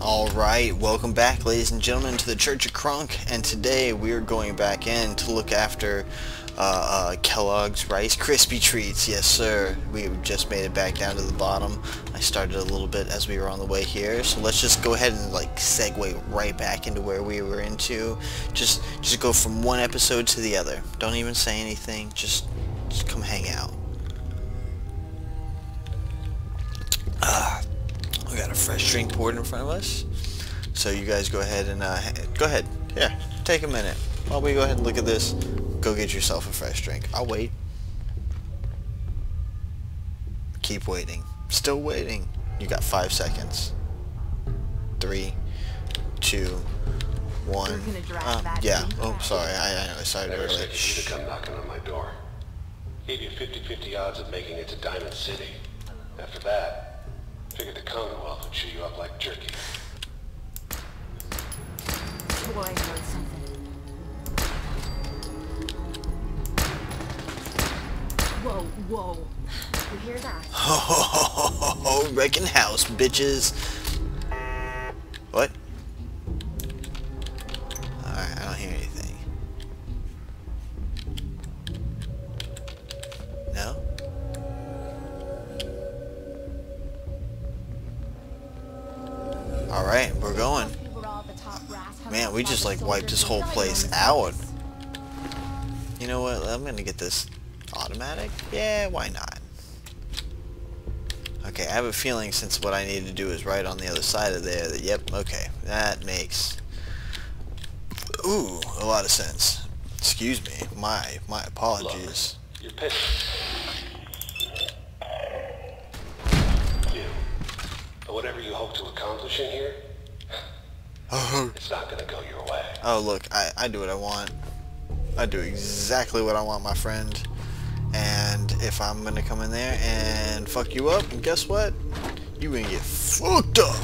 Alright, welcome back ladies and gentlemen to the Church of Krunk and today we are going back in to look after uh, uh, Kellogg's Rice Krispie Treats. Yes sir, we just made it back down to the bottom. I started a little bit as we were on the way here, so let's just go ahead and like segue right back into where we were into. Just, just go from one episode to the other. Don't even say anything, just, just come hang out. Ah. We got a fresh drink poured in front of us. So you guys go ahead and, uh, go ahead. Yeah, take a minute. While we go ahead and look at this, go get yourself a fresh drink. I'll wait. Keep waiting. Still waiting. You got five seconds. Three, two, one. Uh, yeah. Oh, sorry. I, I know. I started Never early. said you to come knocking on my door. Gave you 50-50 odds of making it to Diamond City. After that, figured the Commonwealth would chew you up like jerky. Boy, I heard something. Whoa, whoa. You hear that? Ho ho ho ho ho! Wrecking house, bitches. Alright, we're going. Man, we just like wiped this whole place out. You know what? I'm gonna get this automatic. Yeah, why not? Okay, I have a feeling since what I need to do is right on the other side of there that, yep, okay, that makes, ooh, a lot of sense. Excuse me, my, my apologies. You're hope to accomplish in here, Oh, it's not gonna go your way. oh look, I, I do what I want. I do exactly what I want, my friend. And if I'm gonna come in there and fuck you up, and guess what? You gonna get fucked up.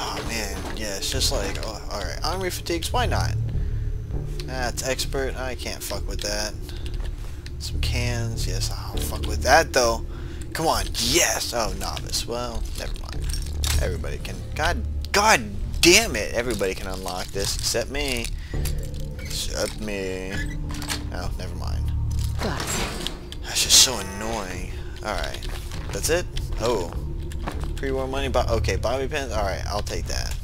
Oh man, yeah, it's just like, oh, alright, armory fatigues, why not? That's expert, I can't fuck with that. Some cans, yes, I'll fuck with that though. Come on, yes! Oh, novice, well, never mind. Everybody can, god, god damn it, everybody can unlock this except me. Except me. Oh, never mind. That's just so annoying. Alright. That's it? Oh. Pre-war money? Bo okay, bobby pins? Alright, I'll take that.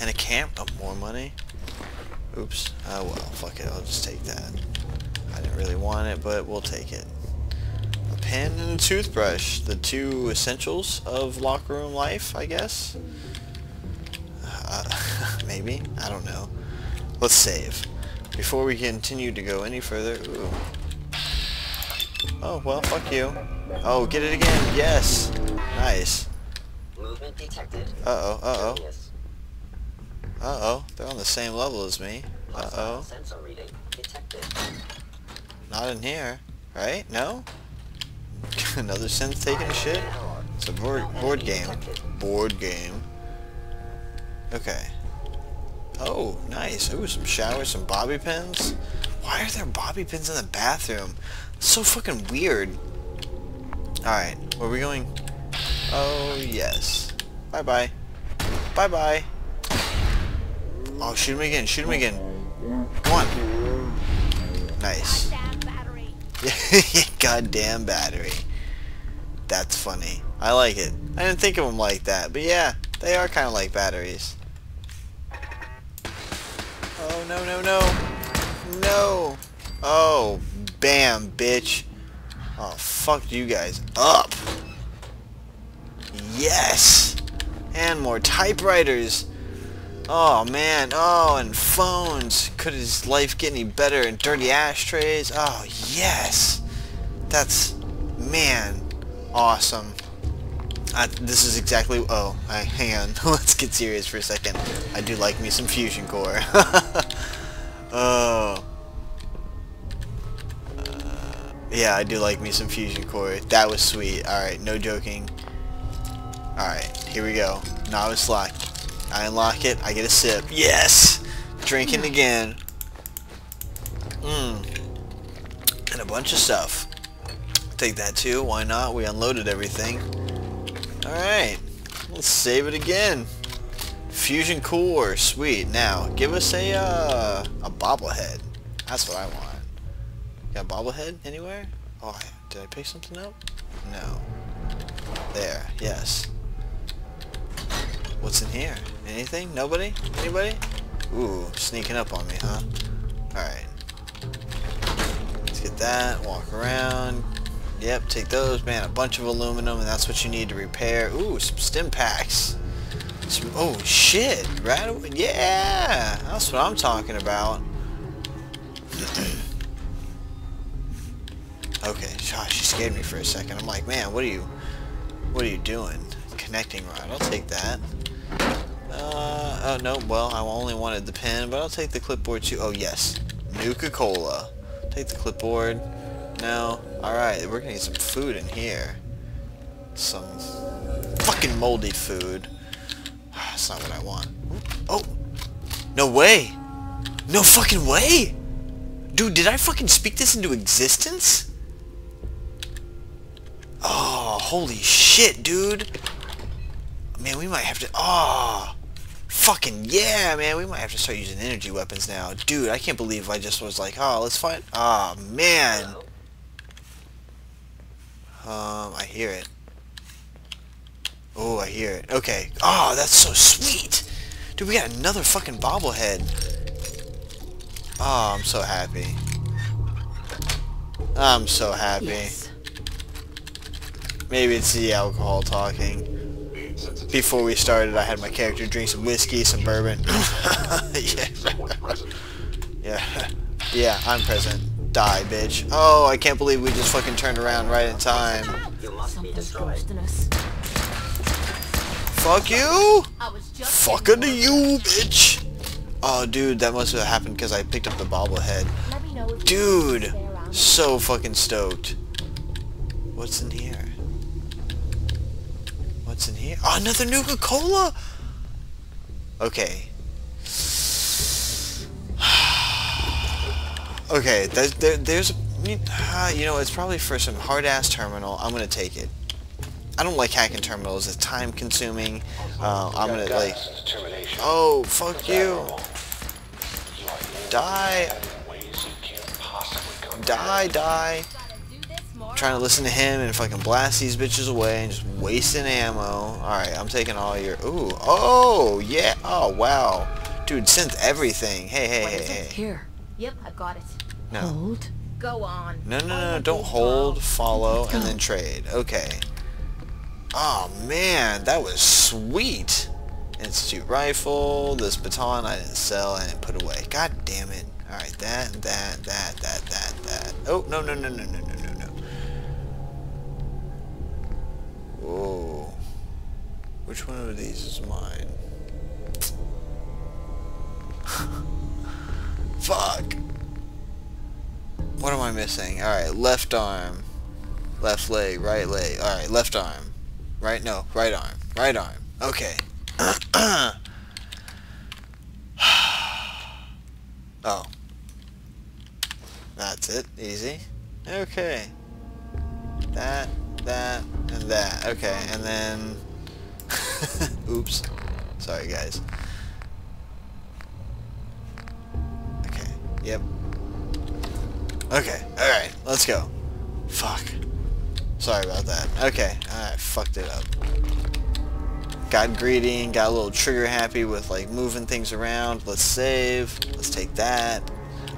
And a camp? Oh, more money? Oops. Oh well, fuck it, I'll just take that. I didn't really want it, but we'll take it. Pen and a toothbrush. The two essentials of locker room life, I guess? Uh, maybe? I don't know. Let's save. Before we continue to go any further... Ooh. Oh, well, fuck you. Oh, get it again. Yes. Nice. Movement detected. Uh-oh, uh-oh. Uh-oh. They're on the same level as me. Uh-oh. Sensor reading detected. Not in here. Right? No? Another synth taking a shit? It's a board, board game. Board game. Okay. Oh, nice. Ooh, some showers, some bobby pins. Why are there bobby pins in the bathroom? So fucking weird. Alright, where are we going? Oh, yes. Bye-bye. Bye-bye. Oh, shoot him again, shoot him again. Come on. Nice. Goddamn battery. That's funny. I like it. I didn't think of them like that, but yeah, they are kind of like batteries. Oh, no, no, no. No. Oh, bam, bitch. Oh, fuck you guys up. Yes. And more typewriters. Oh, man. Oh, and phones. Could his life get any better? And dirty ashtrays. Oh, yes. That's, man, awesome. Uh, this is exactly... Oh, I, hang on. Let's get serious for a second. I do like me some Fusion Core. oh. Uh, yeah, I do like me some Fusion Core. That was sweet. Alright, no joking. Alright, here we go. Novice lock. I unlock it. I get a sip. Yes! Drinking again. Mmm. And a bunch of stuff. Take that too. Why not? We unloaded everything. Alright. Let's save it again. fusion core, sweet. Now, give us a, uh, a bobblehead. That's what I want. Got a bobblehead anywhere? Oh, did I pick something up? No. There, yes. What's in here? Anything? Nobody? Anybody? Ooh, sneaking up on me, huh? Alright. Let's get that, walk around. Yep, take those, man. A bunch of aluminum, and that's what you need to repair. Ooh, some stim packs. Some, oh, shit. Right away. Yeah! That's what I'm talking about. okay, gosh, she scared me for a second. I'm like, man, what are you, what are you doing? Connecting rod. I'll take that. Uh, oh, no, well, I only wanted the pen, but I'll take the clipboard too. Oh, yes. Nuka-Cola. Take the clipboard. No. Alright, we're gonna get some food in here. Some fucking moldy food. That's not what I want. Oh! No way! No fucking way! Dude, did I fucking speak this into existence? Oh, holy shit, dude! Man, we might have to... Oh! Fucking yeah, man! We might have to start using energy weapons now. Dude, I can't believe I just was like, oh, let's find... Oh, man! Hello? Um, I hear it. Oh, I hear it. Okay. Oh, that's so sweet! Dude, we got another fucking bobblehead. Oh, I'm so happy. I'm so happy. Yes. Maybe it's the alcohol talking. Before we started, I had my character drink some whiskey, some bourbon. yeah. yeah. Yeah, I'm present. Die, bitch. Oh, I can't believe we just fucking turned around right in time. You must be destroyed. Fuck you! I was just Fucking to you, bitch! Oh, dude, that must have happened because I picked up the bobblehead. Let me know if you Dude! So fucking stoked. What's in here? What's in here? Oh, another Nuka-Cola! Okay. Okay, there's, there, there's... Uh, you know, it's probably for some hard-ass terminal. I'm gonna take it. I don't like hacking terminals. It's time-consuming. Uh, I'm gonna, like... Guidance and determination. Oh, fuck you. Die. Die, die. Trying to listen to him and fucking blast these bitches away and just wasting ammo. Alright, I'm taking all your... Ooh. Oh, yeah. Oh, wow. Dude, synth everything. Hey, hey, hey, hey. Here. Yep, I've got it. No. Hold. Go on. No, no, no, no. Don't hold, follow, and then trade. Okay. Oh, man. That was sweet. Institute rifle. This baton I didn't sell. I didn't put away. God damn it. Alright, that, that, that, that, that, that. Oh, no, no, no, no, no, no, no, no. Whoa. Which one of these is mine? Fuck. What am I missing? Alright, left arm. Left leg, right leg. Alright, left arm. Right, no, right arm. Right arm. Okay. oh. That's it. Easy. Okay. That, that, and that. Okay, and then... Oops. Sorry, guys. Okay. Yep. Okay. Alright. Let's go. Fuck. Sorry about that. Okay. I fucked it up. Got greedy and got a little trigger happy with like moving things around. Let's save. Let's take that.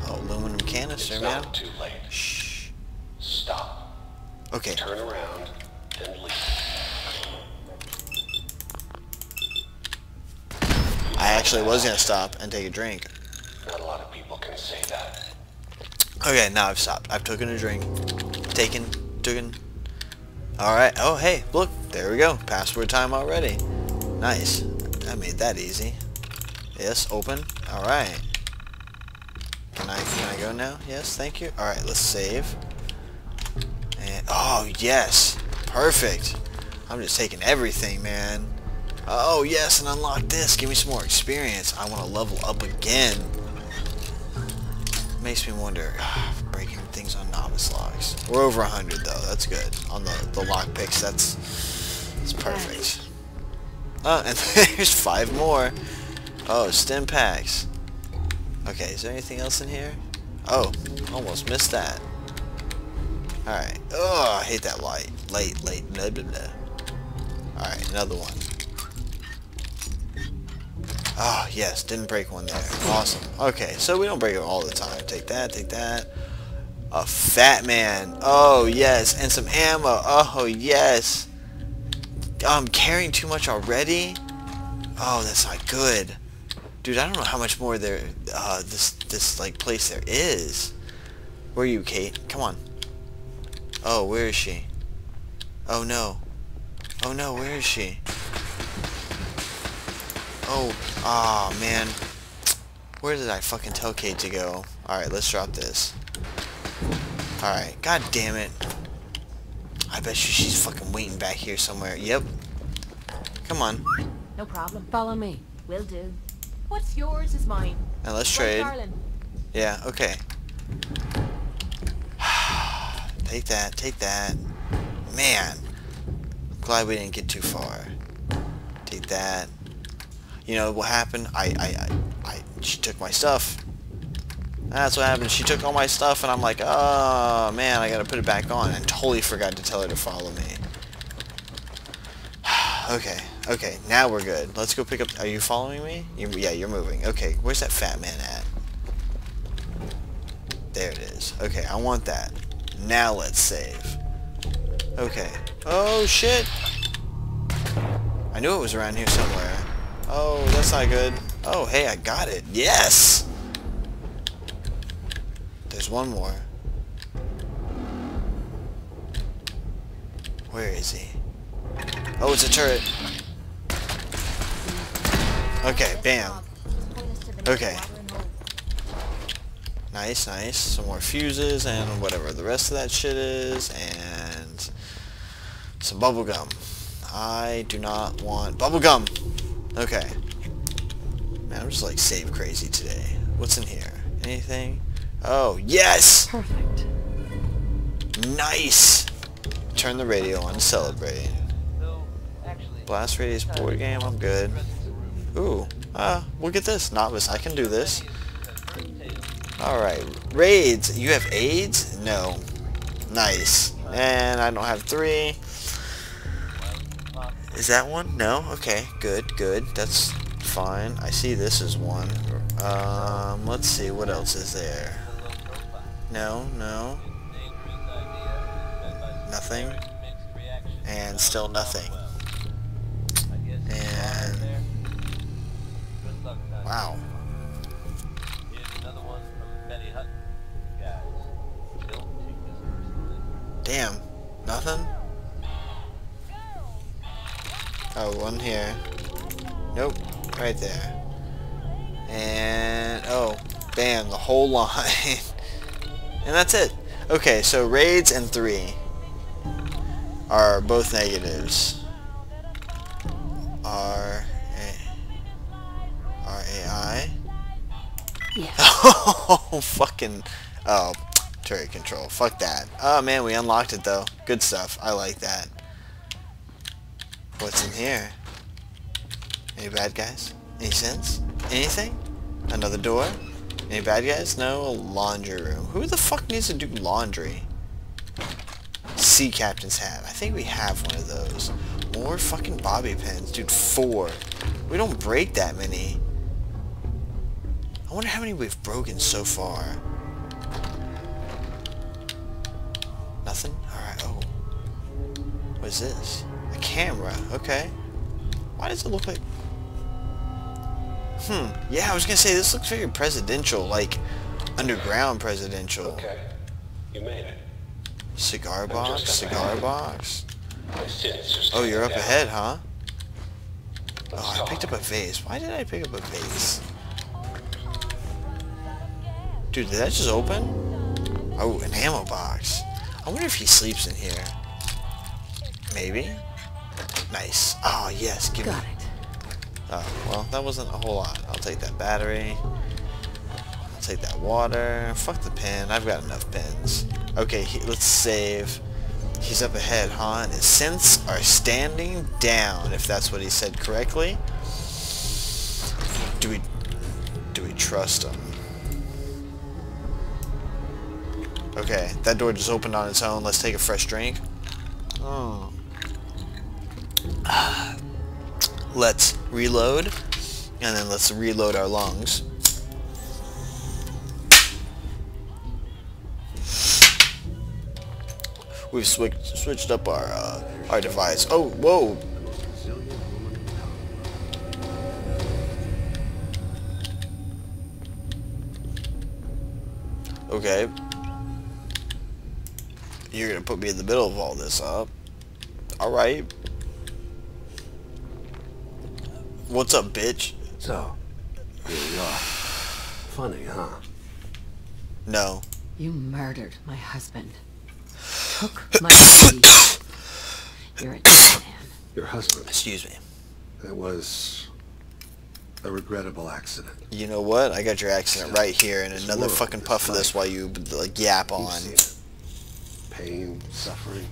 Oh, aluminum canister, It's man. not too late. Shh. Stop. Okay. Turn around and leave. I actually was gonna stop and take a drink. Not a lot of people can say that. Okay, now I've stopped. I've taken a drink. Taken. Taken. Alright. Oh, hey. Look. There we go. Password time already. Nice. I made that easy. Yes. Open. Alright. Can I, can I go now? Yes. Thank you. Alright. Let's save. And, oh, yes. Perfect. I'm just taking everything, man. Oh, yes. And unlock this. Give me some more experience. I want to level up again. Makes me wonder, breaking things on novice locks. We're over 100 though, that's good. On the, the lock picks, that's, that's perfect. Oh, and there's five more. Oh, stem packs. Okay, is there anything else in here? Oh, almost missed that. Alright. Oh, I hate that light. Late, late, blah, blah, blah. Alright, another one. Oh, yes, didn't break one there. Awesome. Okay, so we don't break it all the time. Take that, take that. A fat man. Oh, yes. And some ammo. Oh, yes. I'm carrying too much already? Oh, that's not good. Dude, I don't know how much more there, uh, this, this, like, place there is. Where are you, Cait? Come on. Oh, where is she? Oh, no. Oh, no, where is she? Oh, ah, man. Where did I fucking tell Cait to go? Alright, let's drop this. Alright, god damn it. I bet you she's fucking waiting back here somewhere. Yep. Come on. No problem. Follow me. Will do. What's yours is mine. Now let's trade. Yeah, okay. take that, take that. Man. I'm glad we didn't get too far. Take that. You know what happened? I, I, I, I, she took my stuff. That's what happened. She took all my stuff and I'm like, oh man, I gotta put it back on. And totally forgot to tell her to follow me. okay, okay, now we're good. Let's go pick up, are you following me? You, yeah, you're moving. Okay, where's that fat man at? There it is. Okay, I want that. Now let's save. Okay. Oh, shit! I knew it was around here somewhere. Oh, that's not good. Oh, hey, I got it. Yes! There's one more. Where is he? Oh, it's a turret. Okay, bam. Okay. Nice, nice. Some more fuses and whatever the rest of that shit is, and some bubble gum. I do not want bubble gum. Okay. Man, I'm just like save crazy today. What's in here? Anything? Oh, yes! Perfect. Nice! Turn the radio on to celebrate. Blast Radius board game, I'm good. Ooh, ah, uh, we'll get this. Novice, I can do this. Alright, raids. You have AIDS? No. Nice. And I don't have three. Is that one? No? Okay, good, good. That's fine. I see this is one. Um, let's see, what else is there? No, no. Nothing. And still nothing. And... Wow. Damn. Nothing? Oh, one here. Nope. Right there. And, oh, bam, the whole line. and that's it. Okay, so raids and three are both negatives. R A R A I. Yeah. Oh, fucking. Oh, turret control. Fuck that. Oh, man, we unlocked it, though. Good stuff. I like that. What's in here? Any bad guys? Any sense? Anything? Another door? Any bad guys? No? A laundry room. Who the fuck needs to do laundry? Sea captain's hat. I think we have one of those. More fucking bobby pins. Dude, four. We don't break that many. I wonder how many we've broken so far. Nothing? Alright, oh. What is this? Camera, okay. Why does it look like... Hmm, yeah, I was gonna say, this looks very presidential, like, underground presidential. Okay. You made it. Cigar box, cigar ahead. box. My sins just Oh, you're up down. ahead, huh? Let's Oh, I talk. picked up a vase. Why did I pick up a vase? Dude, did that just open? Oh, an ammo box. I wonder if he sleeps in here. Maybe? Nice. Oh, yes, give me... Got it. Oh, well, that wasn't a whole lot. I'll take that battery. I'll take that water. Fuck the pen. I've got enough pens. Okay, he, let's save. He's up ahead, huh? And his synths are standing down, if that's what he said correctly. Do we... Do we trust him? Okay, that door just opened on its own. Let's take a fresh drink. Oh. Let's reload. And then let's reload our lungs. We've switched switched up our uh, our device. Oh, whoa! Okay. You're gonna put me in the middle of all this, huh? Alright. What's up, bitch? So, here we are. Funny, huh? No. You murdered my husband. Took my baby. You're a dead man. Your husband. Excuse me. That was a regrettable accident. You know what? I got your accident right here and This another fucking this puff of this while you like yap You've on. seen it. Pain, suffering.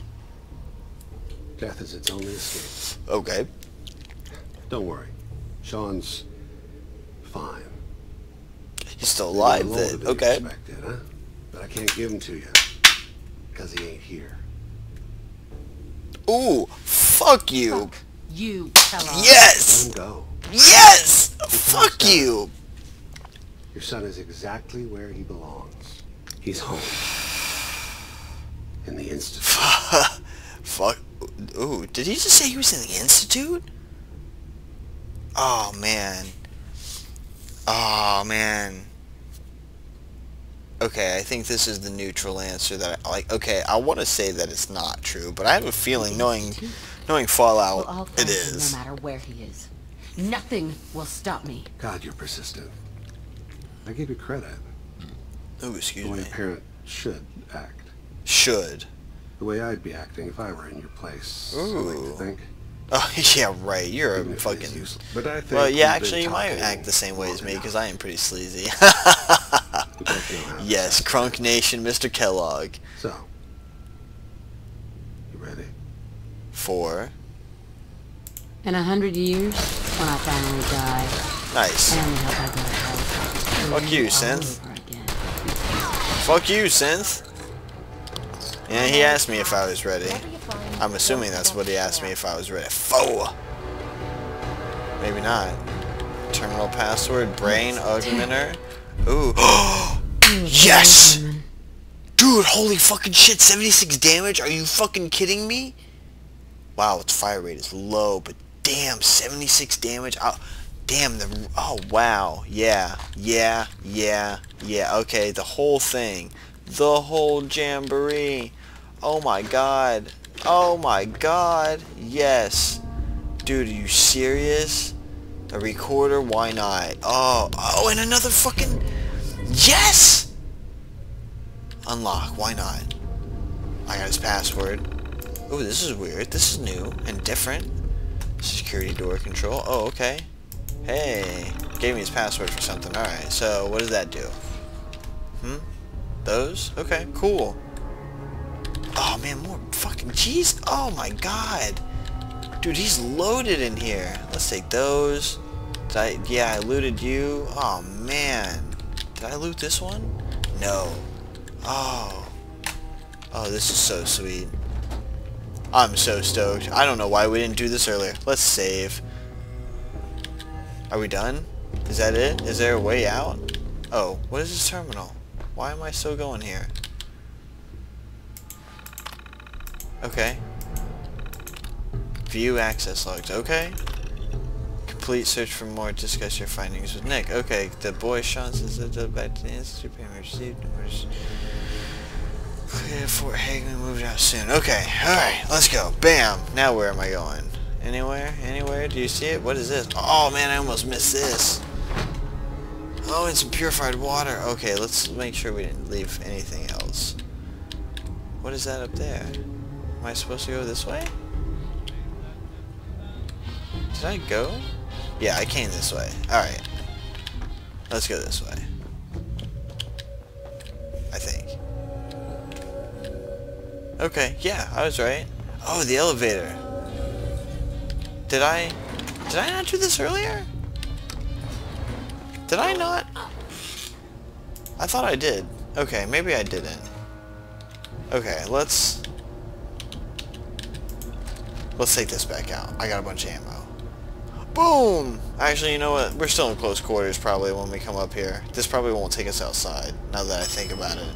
Death is its only escape. Okay. Don't worry. Shaun's fine. He's still alive then. older than you Okay. Expected, huh? But I can't give him to you. Because he ain't here. Ooh, fuck you. Fuck you, Kellogg. Let Yes! him go. Yes! Fuck you! Your son is exactly where he belongs. He's home. In the institute. Fuck. Ooh, did he just say he was in the institute? Oh man. Oh man. Okay, I think this is the neutral answer that I like. Okay, I want to say that it's not true, but I have a feeling, knowing, knowing We'll Fallout, all it find him is. no matter where he is. Nothing will stop me. God, you're persistent. I give you credit. Ooh, The excuse way me. a parent should act. Should. The way I'd be acting if I were in your place. I like to Ooh. think. Oh yeah, right. You're a even if it is fucking. useless. But I think Well, yeah, actually, you might act the same way as me because I am pretty sleazy. We both know how yes, this Krunk Nation, Mr. Kellogg. So, you ready? Four. In a hundred years, when I finally die, Nice. and the help I can help, Fuck you, all synth. Fuck you, Synth. Yeah, he asked me if I was ready. Whatever you find, I'm assuming that's what he asked me if I was ready. Four. Maybe not. Terminal password, brain augmenter. Ooh. yes! Dude, holy fucking shit, 76 damage? Are you fucking kidding me? Wow, its fire rate is low, but damn, 76 damage? Oh, damn, the... Oh, wow. Yeah, yeah, yeah, yeah. Okay, the whole thing. The whole jamboree. Oh my god. Oh my god. Yes. Dude, are you serious? A recorder? Why not? Oh, oh, and another fucking... Yes! Unlock. Why not? I got his password. Ooh, this is weird. This is new and different. Security door control. Oh, okay. Hey. Gave me his password for something. Alright, so what does that do? Hmm? Those? Okay, cool. Man, more fucking cheese. Oh, my God. Dude, he's loaded in here. Let's take those. Did I, yeah, I looted you. Oh, man. Did I loot this one? No. Oh. Oh, this is so sweet. I'm so stoked. I don't know why we didn't do this earlier. Let's save. Are we done? Is that it? Is there a way out? Oh, what is this terminal? Why am I still going here? Okay. View access logs. Okay. Complete search for more. Discuss your findings with Nick. Okay. The boy Shaun says that the back to the institute payment received. numbers. Clear Fort Hagen moved out soon. Okay. Alright. Let's go. Bam. Now where am I going? Anywhere? Anywhere? Do you see it? What is this? Oh man, I almost missed this. Oh, it's some purified water. Okay, let's make sure we didn't leave anything else. What is that up there? Am I supposed to go this way? Did I go? Yeah, I came this way. Alright. Let's go this way. I think. Okay, yeah, I was right. Oh, the elevator. Did I... Did I not do this earlier? Did I not? I thought I did. Okay, maybe I didn't. Okay, let's... Let's take this back out. I got a bunch of ammo. Boom! Actually, you know what? We're still in close quarters probably when we come up here. This probably won't take us outside, now that I think about it.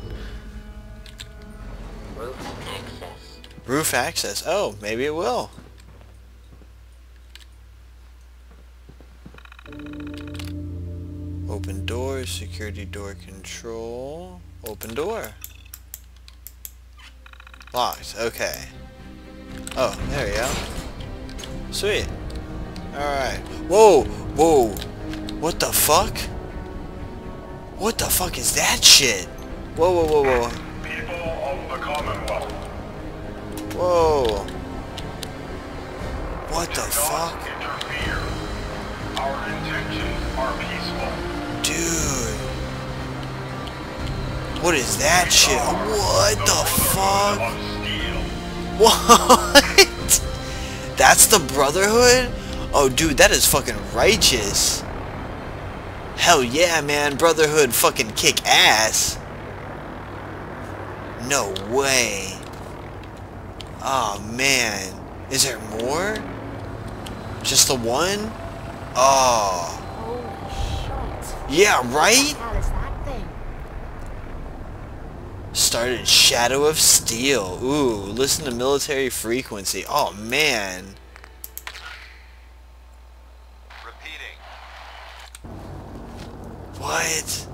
Roof access. Roof access. Oh, maybe it will. Open door, security door control. Open door. Locked. Okay. Oh, there we go. Sweet. Alright. Whoa! Whoa! What the fuck? What the fuck is that shit? Whoa, whoa, whoa, whoa. People of the Commonwealth, Whoa. What the do not fuck? interfere. Our intentions are peaceful. Dude. What is that shit? What the fuck? Steel. What? That's the Brotherhood? Oh, dude, that is fucking righteous. Hell yeah, man. Brotherhood fucking kick ass. No way. Oh, man. Is there more? Just the one? Oh. Holy shit. Yeah, right? What the hell is that thing? Started Shadow of Steel. Ooh, listen to military frequency. Oh, man. Repeating. What?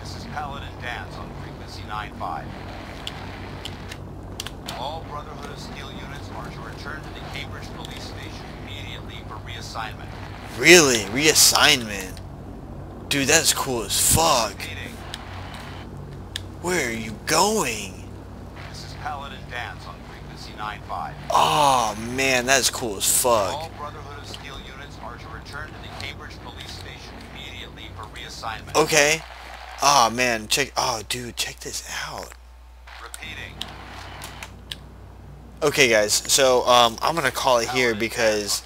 This is Paladin Danse on frequency 9-5. All Brotherhood of Steel units are to return to the Cambridge Police Station immediately for reassignment. Really? Reassignment? Dude, that's cool as fuck. Where are you going? This is Paladin Danse on frequency 9-5. Oh, man, that's cool as fuck. All. Brotherhood of Steel units are to return to the Cambridge Police Station immediately for reassignment. Okay. Oh, man, check. Oh, dude, check this out. Repeating. Okay, guys, so, um, I'm gonna call it here because...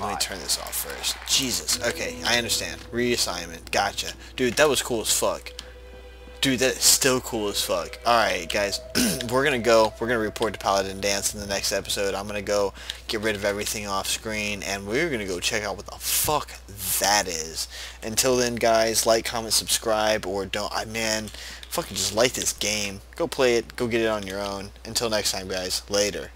Let me turn this off first. Jesus. Okay, I understand. Reassignment. Gotcha. Dude, that was cool as fuck. Dude, that is still cool as fuck. Alright, guys. we're gonna go. We're gonna report to Paladin Danse in the next episode. I'm gonna go get rid of everything off screen, and we're gonna go check out what the fuck that is. Until then, guys, like, comment, subscribe, or don't. I man, fucking just like this game. Go play it. Go get it on your own. Until next time, guys. Later.